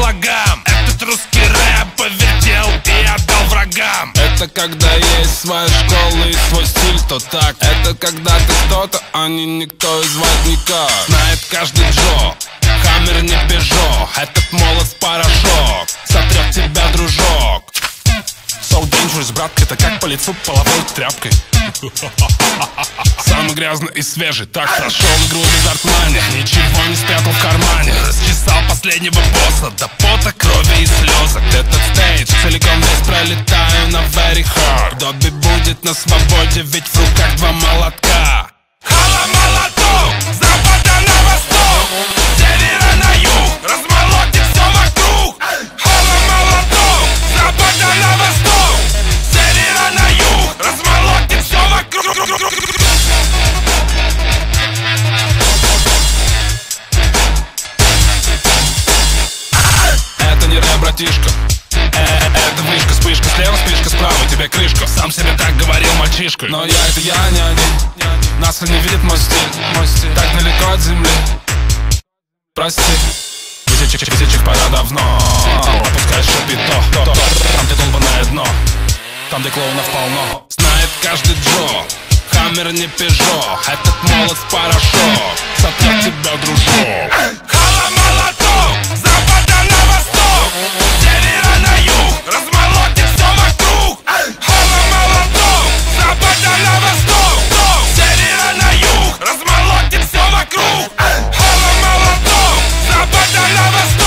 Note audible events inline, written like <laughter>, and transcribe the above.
флагам. Этот русский рэп повертел и отдал врагам. Это когда есть своя школа и свой стиль, то так. Это когда ты кто-то, а не никто и звать никак Знает каждый Джо, Хаммер не Пежо. Этот молот порошок, сотрет тебя, дружок. So dangerous, братка, это как по лицу половой тряпкой. <laughs> Самый грязный и свежий, так прошел игру последнего босса. До пота, крови и слезок. Этот стейдж целиком весь пролетаю на very hard. Добби будет на свободе, ведь в руках два молотка рэп, братишка Э, Это вышка, вспышка, слева вспышка, справа тебе крышка. Сам себе так говорил мальчишка. Но я это я не один Нас не видит мой стиль Так далеко от земли. Прости. Висячих, висячих пора давно. Опускаешь шапито Там, где долбанное дно. Там, где клоунов полно. Знает каждый Джо. Хаммер не Пежо. Этот молот в порошок. Сотрет тебя, дружок la cruz, jala maratón, zapata.